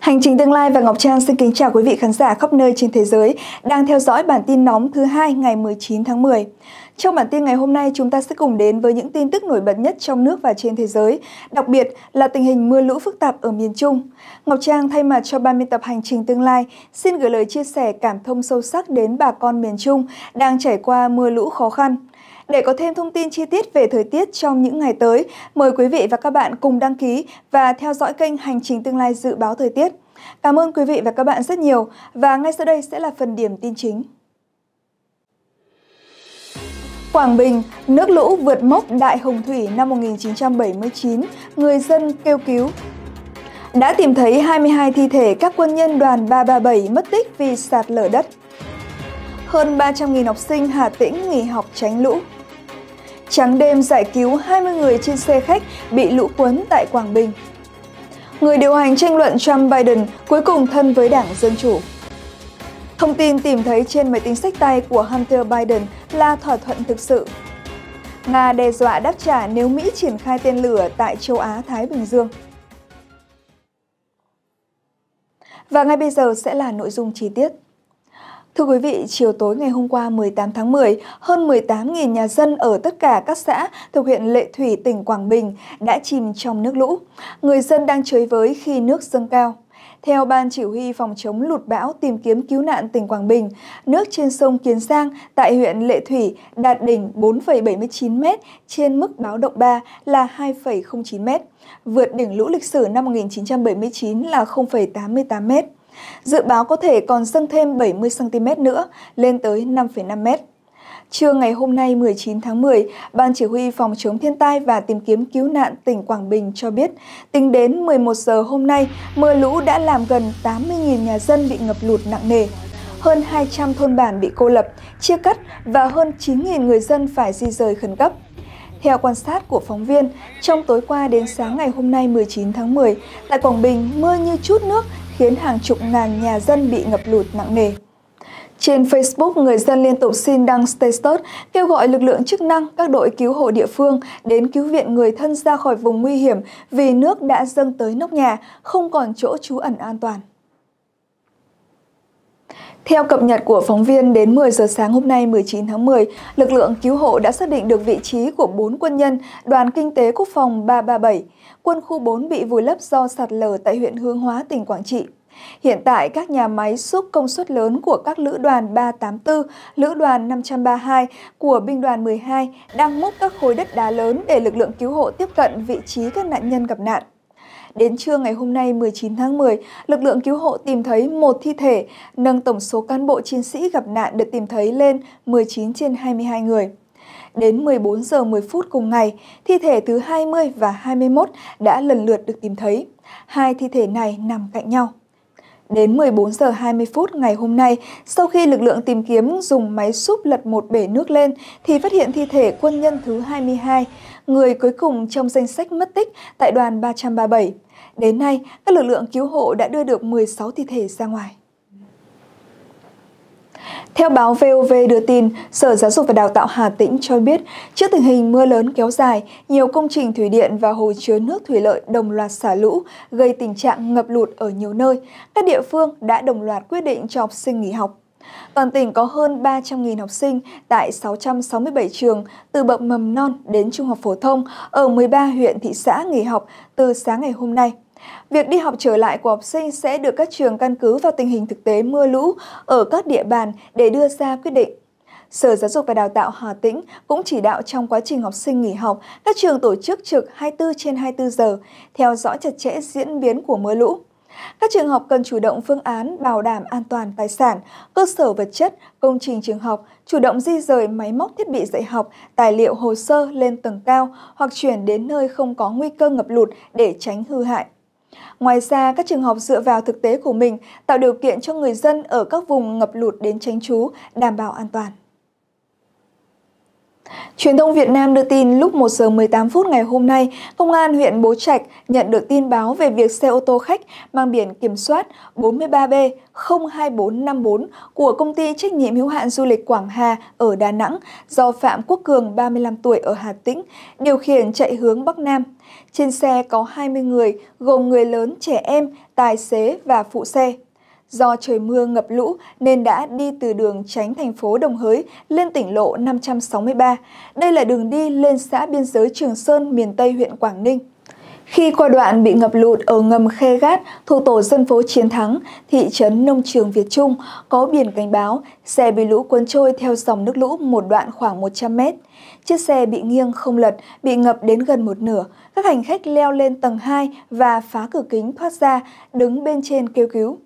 Hành trình tương lai và Ngọc Trang xin kính chào quý vị khán giả khắp nơi trên thế giới đang theo dõi bản tin nóng thứ hai ngày 19 tháng 10. Trong bản tin ngày hôm nay, chúng ta sẽ cùng đến với những tin tức nổi bật nhất trong nước và trên thế giới, đặc biệt là tình hình mưa lũ phức tạp ở miền Trung. Ngọc Trang thay mặt cho ban biên tập Hành trình tương lai, xin gửi lời chia sẻ cảm thông sâu sắc đến bà con miền Trung đang trải qua mưa lũ khó khăn. Để có thêm thông tin chi tiết về thời tiết trong những ngày tới, mời quý vị và các bạn cùng đăng ký và theo dõi kênh Hành trình tương lai dự báo thời tiết. Cảm ơn quý vị và các bạn rất nhiều và ngay sau đây sẽ là phần điểm tin chính. Quảng Bình, nước lũ vượt mốc Đại Hồng Thủy năm 1979, người dân kêu cứu. Đã tìm thấy 22 thi thể các quân nhân đoàn 337 mất tích vì sạt lở đất. Hơn 300.000 học sinh Hà Tĩnh nghỉ học tránh lũ. Trắng đêm giải cứu 20 người trên xe khách bị lũ cuốn tại Quảng Bình. Người điều hành tranh luận Trump-Biden cuối cùng thân với Đảng Dân Chủ. Thông tin tìm thấy trên máy tính sách tay của Hunter Biden là thỏa thuận thực sự. Nga đe dọa đáp trả nếu Mỹ triển khai tên lửa tại châu Á-Thái Bình Dương. Và ngay bây giờ sẽ là nội dung chi tiết. Thưa quý vị, chiều tối ngày hôm qua 18 tháng 10, hơn 18.000 nhà dân ở tất cả các xã thuộc huyện Lệ Thủy, tỉnh Quảng Bình đã chìm trong nước lũ. Người dân đang chơi với khi nước dâng cao. Theo Ban Chỉ huy Phòng chống lụt bão tìm kiếm cứu nạn tỉnh Quảng Bình, nước trên sông Kiến Giang tại huyện Lệ Thủy đạt đỉnh 4,79 m trên mức báo động 3 là 2,09 m, vượt đỉnh lũ lịch sử năm 1979 là 0,88 m. Dự báo có thể còn dâng thêm 70cm nữa, lên tới 5,5 m. Trưa ngày hôm nay 19 tháng 10, Ban Chỉ huy Phòng chống thiên tai và tìm kiếm cứu nạn tỉnh Quảng Bình cho biết, tính đến 11 giờ hôm nay, mưa lũ đã làm gần 80.000 nhà dân bị ngập lụt nặng nề. Hơn 200 thôn bản bị cô lập, chia cắt và hơn 9.000 người dân phải di rời khẩn cấp. Theo quan sát của phóng viên, trong tối qua đến sáng ngày hôm nay 19 tháng 10, tại Quảng Bình mưa như chút nước khiến hàng chục ngàn nhà dân bị ngập lụt nặng nề. Trên Facebook, người dân liên tục xin đăng status kêu gọi lực lượng chức năng, các đội cứu hộ địa phương đến cứu viện người thân ra khỏi vùng nguy hiểm vì nước đã dâng tới nóc nhà, không còn chỗ trú ẩn an toàn. Theo cập nhật của phóng viên, đến 10 giờ sáng hôm nay 19 tháng 10, lực lượng cứu hộ đã xác định được vị trí của 4 quân nhân đoàn kinh tế quốc phòng 337. Quân khu 4 bị vùi lấp do sạt lở tại huyện Hương Hóa, tỉnh Quảng Trị. Hiện tại, các nhà máy xúc công suất lớn của các lữ đoàn 384, lữ đoàn 532 của binh đoàn 12 đang múc các khối đất đá lớn để lực lượng cứu hộ tiếp cận vị trí các nạn nhân gặp nạn. Đến trưa ngày hôm nay 19 tháng 10, lực lượng cứu hộ tìm thấy một thi thể, nâng tổng số cán bộ chiến sĩ gặp nạn được tìm thấy lên 19 trên 22 người. Đến 14 giờ 10 phút cùng ngày, thi thể thứ 20 và 21 đã lần lượt được tìm thấy. Hai thi thể này nằm cạnh nhau. Đến 14 giờ 20 phút ngày hôm nay, sau khi lực lượng tìm kiếm dùng máy xúc lật một bể nước lên, thì phát hiện thi thể quân nhân thứ 22, người cuối cùng trong danh sách mất tích tại đoàn 337. Đến nay, các lực lượng cứu hộ đã đưa được 16 thi thể ra ngoài. Theo báo VOV đưa tin, Sở Giáo dục và Đào tạo Hà Tĩnh cho biết, trước tình hình mưa lớn kéo dài, nhiều công trình thủy điện và hồ chứa nước thủy lợi đồng loạt xả lũ, gây tình trạng ngập lụt ở nhiều nơi. Các địa phương đã đồng loạt quyết định cho học sinh nghỉ học. Toàn tỉnh có hơn 300.000 học sinh tại 667 trường từ bậc mầm non đến trung học phổ thông ở 13 huyện thị xã nghỉ học từ sáng ngày hôm nay. Việc đi học trở lại của học sinh sẽ được các trường căn cứ vào tình hình thực tế mưa lũ ở các địa bàn để đưa ra quyết định. Sở Giáo dục và Đào tạo Hà Tĩnh cũng chỉ đạo trong quá trình học sinh nghỉ học, các trường tổ chức trực 24 trên 24 giờ, theo dõi chặt chẽ diễn biến của mưa lũ. Các trường học cần chủ động phương án bảo đảm an toàn tài sản, cơ sở vật chất, công trình trường học, chủ động di rời máy móc thiết bị dạy học, tài liệu hồ sơ lên tầng cao hoặc chuyển đến nơi không có nguy cơ ngập lụt để tránh hư hại. Ngoài ra, các trường học dựa vào thực tế của mình tạo điều kiện cho người dân ở các vùng ngập lụt đến tránh trú, đảm bảo an toàn. Truyền thông Việt Nam đưa tin lúc 1 giờ 18 phút ngày hôm nay, Công an huyện Bố Trạch nhận được tin báo về việc xe ô tô khách mang biển kiểm soát 43B 02454 của công ty trách nhiệm hữu hạn du lịch Quảng Hà ở Đà Nẵng do Phạm Quốc Cường 35 tuổi ở Hà Tĩnh điều khiển chạy hướng Bắc Nam. Trên xe có 20 người, gồm người lớn, trẻ em, tài xế và phụ xe. Do trời mưa ngập lũ nên đã đi từ đường tránh thành phố Đồng Hới lên tỉnh lộ 563. Đây là đường đi lên xã biên giới Trường Sơn, miền Tây huyện Quảng Ninh. Khi qua đoạn bị ngập lụt ở ngầm Khe Gát thuộc tổ dân phố Chiến Thắng, thị trấn Nông Trường Việt Trung, có biển cảnh báo xe bị lũ cuốn trôi theo dòng nước lũ một đoạn khoảng 100 mét. Chiếc xe bị nghiêng không lật, bị ngập đến gần một nửa. Các hành khách leo lên tầng 2 và phá cửa kính thoát ra, đứng bên trên kêu cứu.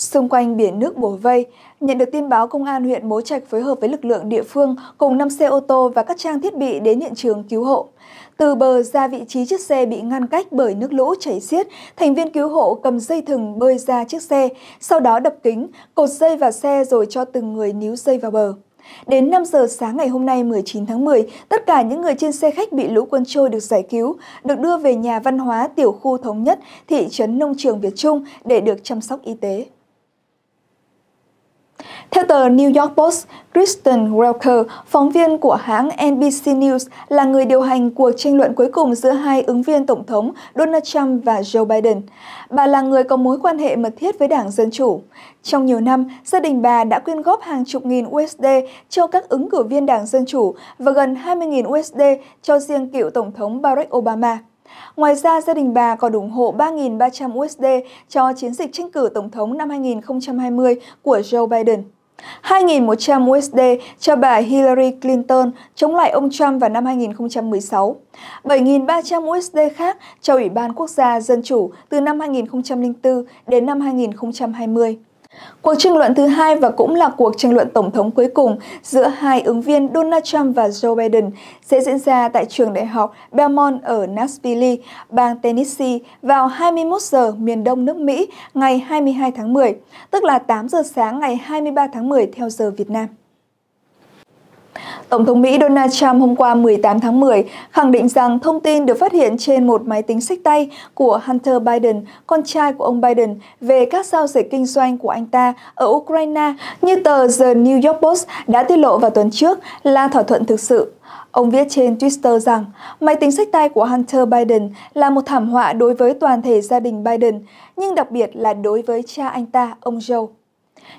Xung quanh biển nước bổ vây, nhận được tin báo công an huyện Bố Trạch phối hợp với lực lượng địa phương cùng 5 xe ô tô và các trang thiết bị đến hiện trường cứu hộ. Từ bờ ra vị trí chiếc xe bị ngăn cách bởi nước lũ chảy xiết, thành viên cứu hộ cầm dây thừng bơi ra chiếc xe, sau đó đập kính, cột dây vào xe rồi cho từng người níu dây vào bờ. Đến 5 giờ sáng ngày hôm nay 19 tháng 10, tất cả những người trên xe khách bị lũ cuốn trôi được giải cứu, được đưa về nhà văn hóa tiểu khu thống nhất thị trấn Nông Trường Việt Trung để được chăm sóc y tế. Theo tờ New York Post, Kristen Welker, phóng viên của hãng NBC News, là người điều hành cuộc tranh luận cuối cùng giữa hai ứng viên tổng thống Donald Trump và Joe Biden. Bà là người có mối quan hệ mật thiết với Đảng Dân Chủ. Trong nhiều năm, gia đình bà đã quyên góp hàng chục nghìn USD cho các ứng cử viên Đảng Dân Chủ và gần 20.000 USD cho riêng cựu Tổng thống Barack Obama. Ngoài ra, gia đình bà còn ủng hộ 3.300 USD cho chiến dịch tranh cử Tổng thống năm 2020 của Joe Biden. 2.100 USD cho bà Hillary Clinton chống lại ông Trump vào năm 2016, 7.300 USD khác cho Ủy ban Quốc gia Dân Chủ từ năm 2004 đến năm 2020. Cuộc tranh luận thứ hai và cũng là cuộc tranh luận tổng thống cuối cùng giữa hai ứng viên Donald Trump và Joe Biden sẽ diễn ra tại trường đại học Belmont ở Nashville, bang Tennessee vào 21 giờ miền đông nước Mỹ ngày 22 tháng 10, tức là 8 giờ sáng ngày 23 tháng 10 theo giờ Việt Nam. Tổng thống Mỹ Donald Trump hôm qua 18 tháng 10 khẳng định rằng thông tin được phát hiện trên một máy tính sách tay của Hunter Biden, con trai của ông Biden, về các giao dịch kinh doanh của anh ta ở Ukraine như tờ The New York Post đã tiết lộ vào tuần trước là thỏa thuận thực sự. Ông viết trên Twitter rằng máy tính sách tay của Hunter Biden là một thảm họa đối với toàn thể gia đình Biden, nhưng đặc biệt là đối với cha anh ta, ông Joe.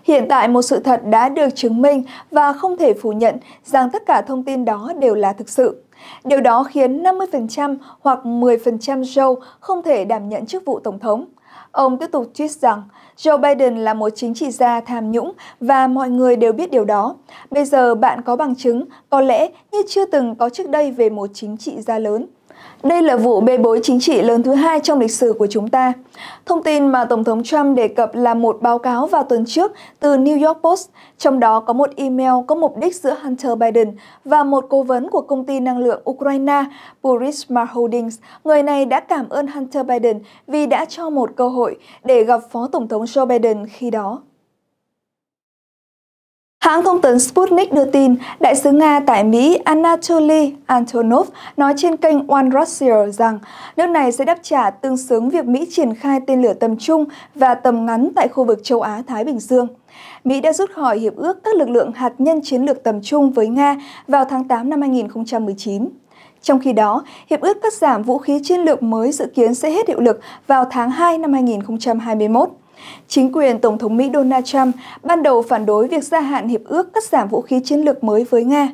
Hiện tại một sự thật đã được chứng minh và không thể phủ nhận rằng tất cả thông tin đó đều là thực sự. Điều đó khiến 50% hoặc 10% Joe không thể đảm nhận chức vụ Tổng thống. Ông tiếp tục tweet rằng Joe Biden là một chính trị gia tham nhũng và mọi người đều biết điều đó. Bây giờ bạn có bằng chứng, có lẽ như chưa từng có trước đây về một chính trị gia lớn. Đây là vụ bê bối chính trị lớn thứ hai trong lịch sử của chúng ta. Thông tin mà Tổng thống Trump đề cập là một báo cáo vào tuần trước từ New York Post, trong đó có một email có mục đích giữa Hunter Biden và một cố vấn của công ty năng lượng Ukraine, Burisma Holdings. Người này đã cảm ơn Hunter Biden vì đã cho một cơ hội để gặp Phó Tổng thống Joe Biden khi đó. Hãng thông tấn Sputnik đưa tin, đại sứ Nga tại Mỹ Anatoly Antonov nói trên kênh One Russia rằng nước này sẽ đáp trả tương xứng việc Mỹ triển khai tên lửa tầm trung và tầm ngắn tại khu vực châu Á-Thái Bình Dương. Mỹ đã rút khỏi hiệp ước các lực lượng hạt nhân chiến lược tầm trung với Nga vào tháng 8 năm 2019. Trong khi đó, Hiệp ước cắt giảm vũ khí chiến lược mới dự kiến sẽ hết hiệu lực vào tháng 2 năm 2021. Chính quyền Tổng thống Mỹ Donald Trump ban đầu phản đối việc gia hạn hiệp ước cắt giảm vũ khí chiến lược mới với Nga.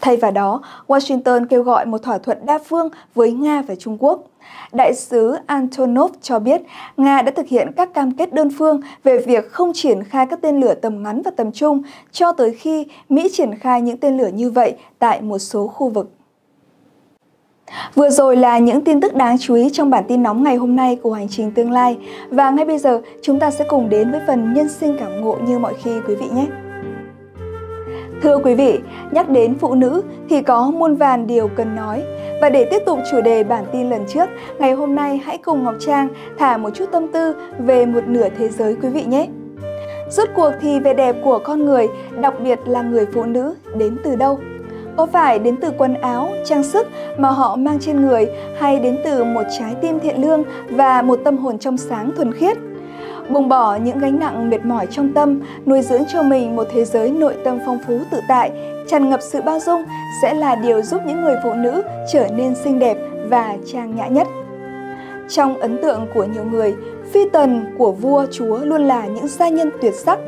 Thay vào đó, Washington kêu gọi một thỏa thuận đa phương với Nga và Trung Quốc. Đại sứ Antonov cho biết Nga đã thực hiện các cam kết đơn phương về việc không triển khai các tên lửa tầm ngắn và tầm trung cho tới khi Mỹ triển khai những tên lửa như vậy tại một số khu vực. Vừa rồi là những tin tức đáng chú ý trong bản tin nóng ngày hôm nay của Hành trình tương lai và ngay bây giờ chúng ta sẽ cùng đến với phần nhân sinh cảm ngộ như mọi khi quý vị nhé. Thưa quý vị, nhắc đến phụ nữ thì có muôn vàn điều cần nói. Và để tiếp tục chủ đề bản tin lần trước, ngày hôm nay hãy cùng Ngọc Trang thả một chút tâm tư về một nửa thế giới quý vị nhé. Rốt cuộc thì vẻ đẹp của con người, đặc biệt là người phụ nữ, đến từ đâu? Có phải đến từ quần áo, trang sức mà họ mang trên người hay đến từ một trái tim thiện lương và một tâm hồn trong sáng thuần khiết? Buông bỏ những gánh nặng mệt mỏi trong tâm, nuôi dưỡng cho mình một thế giới nội tâm phong phú tự tại, tràn ngập sự bao dung sẽ là điều giúp những người phụ nữ trở nên xinh đẹp và trang nhã nhất. Trong ấn tượng của nhiều người, phi tần của vua chúa luôn là những gia nhân tuyệt sắc.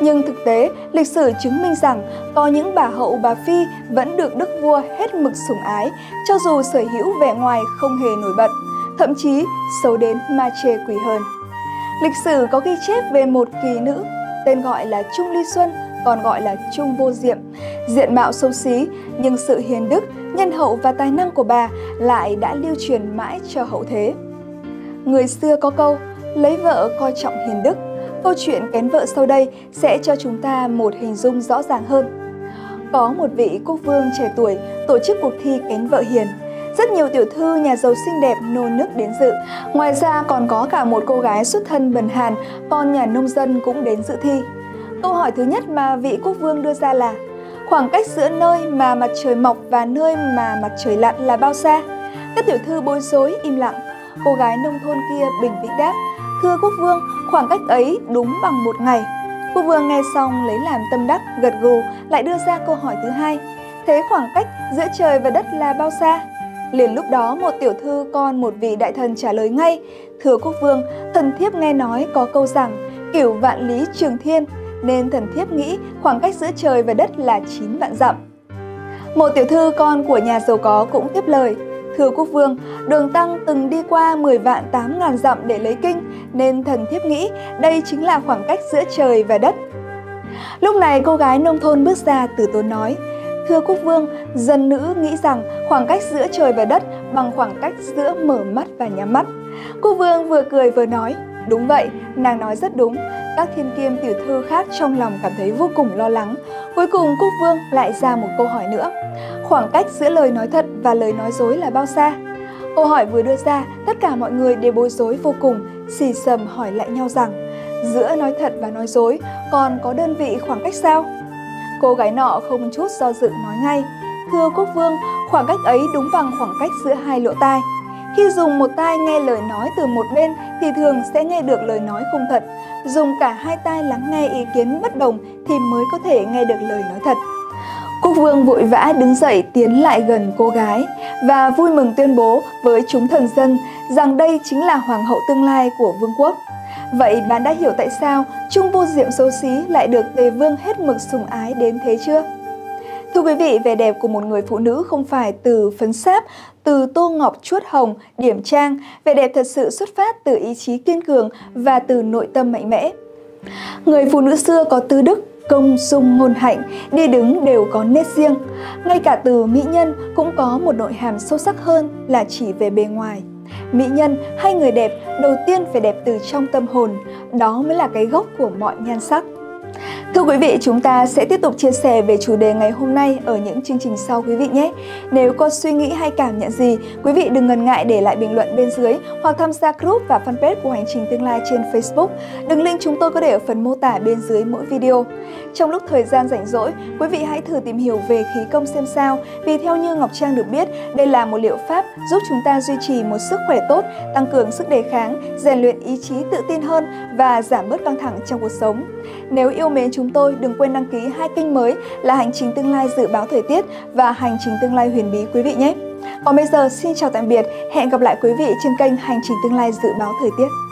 Nhưng thực tế, lịch sử chứng minh rằng có những bà hậu bà phi vẫn được đức vua hết mực sủng ái, cho dù sở hữu vẻ ngoài không hề nổi bật, thậm chí xấu đến ma chê quỷ hơn. Lịch sử có ghi chép về một kỳ nữ, tên gọi là Trung Ly Xuân, còn gọi là Trung Vô Diệm. Diện mạo xấu xí, nhưng sự hiền đức, nhân hậu và tài năng của bà lại đã lưu truyền mãi cho hậu thế. Người xưa có câu, lấy vợ coi trọng hiền đức. Câu chuyện kén vợ sau đây sẽ cho chúng ta một hình dung rõ ràng hơn. Có một vị quốc vương trẻ tuổi tổ chức cuộc thi kén vợ hiền. Rất nhiều tiểu thư nhà giàu xinh đẹp nô nức đến dự. Ngoài ra còn có cả một cô gái xuất thân bần hàn, con nhà nông dân cũng đến dự thi. Câu hỏi thứ nhất mà vị quốc vương đưa ra là Khoảng cách giữa nơi mà mặt trời mọc và nơi mà mặt trời lặn là bao xa? Các tiểu thư bối rối, im lặng. Cô gái nông thôn kia bình tĩnh đáp Thưa quốc vương, khoảng cách ấy đúng bằng một ngày. Quốc vương nghe xong lấy làm tâm đắc, gật gù, lại đưa ra câu hỏi thứ hai. Thế khoảng cách giữa trời và đất là bao xa? Liền lúc đó một tiểu thư con một vị đại thần trả lời ngay, Thưa quốc vương, thần thiếp nghe nói có câu rằng, kiểu vạn lý trường thiên, nên thần thiếp nghĩ khoảng cách giữa trời và đất là 9 vạn dặm. Một tiểu thư con của nhà giàu có cũng tiếp lời, Thưa quốc vương, đường tăng từng đi qua 10 vạn 8 ngàn dặm để lấy kinh, nên thần thiếp nghĩ đây chính là khoảng cách giữa trời và đất. Lúc này cô gái nông thôn bước ra từ tốn nói, Thưa quốc vương, dân nữ nghĩ rằng khoảng cách giữa trời và đất bằng khoảng cách giữa mở mắt và nhắm mắt. Quốc vương vừa cười vừa nói, đúng vậy, nàng nói rất đúng. Các thiên kiêm tiểu thư khác trong lòng cảm thấy vô cùng lo lắng. Cuối cùng quốc vương lại ra một câu hỏi nữa. Khoảng cách giữa lời nói thật và lời nói dối là bao xa? Câu hỏi vừa đưa ra, tất cả mọi người đều bối rối vô cùng, xì xầm hỏi lại nhau rằng giữa nói thật và nói dối còn có đơn vị khoảng cách sao? Cô gái nọ không chút do dự nói ngay, Thưa quốc vương, khoảng cách ấy đúng bằng khoảng cách giữa hai lỗ tai. Khi dùng một tai nghe lời nói từ một bên thì thường sẽ nghe được lời nói không thật. Dùng cả hai tai lắng nghe ý kiến bất đồng thì mới có thể nghe được lời nói thật. Quốc vương vội vã đứng dậy tiến lại gần cô gái và vui mừng tuyên bố với chúng thần dân rằng đây chính là hoàng hậu tương lai của vương quốc. Vậy bạn đã hiểu tại sao Trung Vô Diệm xấu xí lại được Tề Vương hết mực sủng ái đến thế chưa? Thưa quý vị, vẻ đẹp của một người phụ nữ không phải từ phấn sáp, từ tô ngọc chuốt hồng, điểm trang. Vẻ đẹp thật sự xuất phát từ ý chí kiên cường và từ nội tâm mạnh mẽ. Người phụ nữ xưa có tư đức, công dung ngôn hạnh, đi đứng đều có nét riêng. Ngay cả từ mỹ nhân cũng có một nội hàm sâu sắc hơn là chỉ về bề ngoài. Mỹ nhân hay người đẹp đầu tiên phải đẹp từ trong tâm hồn, đó mới là cái gốc của mọi nhan sắc. Thưa quý vị, chúng ta sẽ tiếp tục chia sẻ về chủ đề ngày hôm nay ở những chương trình sau quý vị nhé. Nếu có suy nghĩ hay cảm nhận gì, quý vị đừng ngần ngại để lại bình luận bên dưới hoặc tham gia group và fanpage của Hành trình tương lai trên Facebook. Đường link chúng tôi có để ở phần mô tả bên dưới mỗi video. Trong lúc thời gian rảnh rỗi, quý vị hãy thử tìm hiểu về khí công xem sao vì theo như Ngọc Trang được biết, đây là một liệu pháp giúp chúng ta duy trì một sức khỏe tốt, tăng cường sức đề kháng, rèn luyện ý chí tự tin hơn và giảm bớt căng thẳng trong cuộc sống. Nếu yêu mến chúng tôi, đừng quên đăng ký hai kênh mới là Hành trình tương lai dự báo thời tiết và Hành trình tương lai huyền bí quý vị nhé. Còn bây giờ xin chào tạm biệt, hẹn gặp lại quý vị trên kênh Hành trình tương lai dự báo thời tiết.